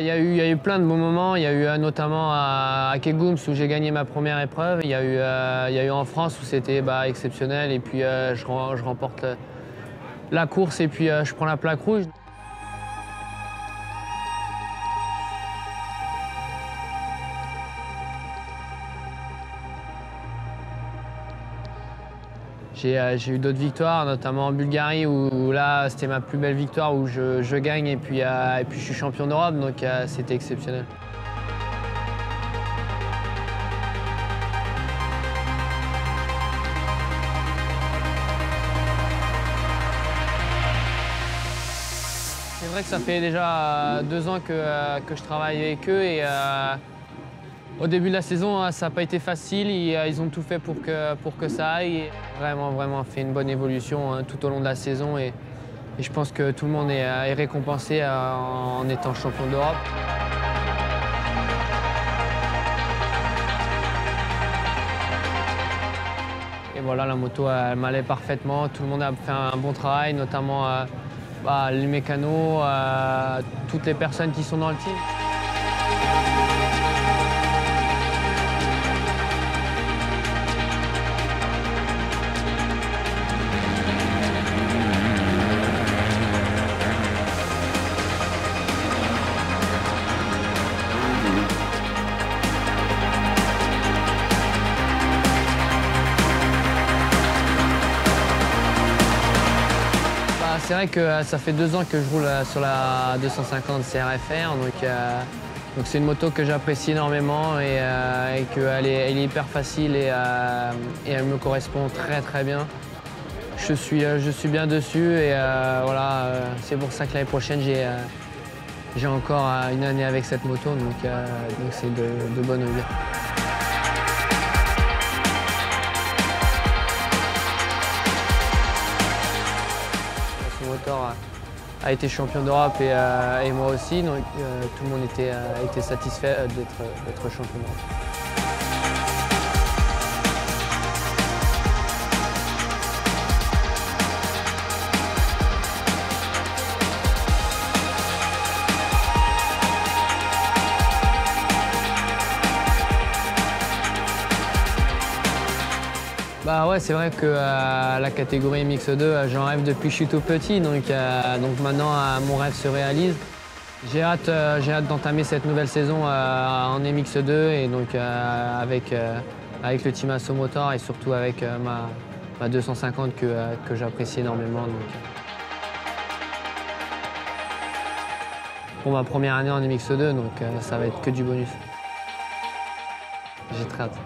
il y, a eu, il y a eu plein de bons moments. Il y a eu euh, notamment à, à où j'ai gagné ma première épreuve. Il y a eu, euh, y a eu en France où c'était bah, exceptionnel. Et puis euh, je, je remporte la course et puis je prends la plaque rouge. J'ai euh, j'ai eu d'autres victoires, notamment en Bulgarie, où, là, c'était ma plus belle victoire, où je, je gagne et puis, euh, et puis je suis champion d'Europe, donc euh, c'était exceptionnel. C'est vrai que ça fait déjà deux ans que, que je travaille avec eux et au début de la saison, euh, ça n'a pas été facile. Ils, euh, ils ont tout fait pour que, pour que ça aille. Vraiment, vraiment fait une bonne évolution hein, tout au long de la saison et, je pense que tout le monde est, euh, récompensé euh, en étant champion d'Europe. Et voilà, la moto, elle m'allait parfaitement. Tout le monde a fait un bon travail, notamment bah, les mécanos, toutes les personnes qui sont dans le team. C'est vrai que euh, ça fait deux ans que je roule euh, sur la 250 CRFR, donc euh, donc c'est une moto que j'apprécie énormément et, qu'elle est, hyper facile et, elle me correspond très très bien. Je suis, je suis bien dessus et voilà, c'est pour ça que l'année prochaine j'ai encore une année avec cette moto, donc c'est de, de bonne. A, été champion d'Europe et, euh, moi aussi, donc euh, tout le monde était, euh, était satisfait d'être champion d'Europe. Bah ouais, c'est vrai que euh, la catégorie MX2, euh, j'en rêve depuis que je suis tout petit, donc, euh, donc maintenant mon rêve se réalise. J'ai hâte, hâte d'entamer cette nouvelle saison en MX2 et donc avec, avec le team Asso Motor et surtout avec ma, ma 250 que, que j'apprécie énormément. donc. Pour ma première année en MX2, donc euh, ça va être que du bonus. J'ai très hâte.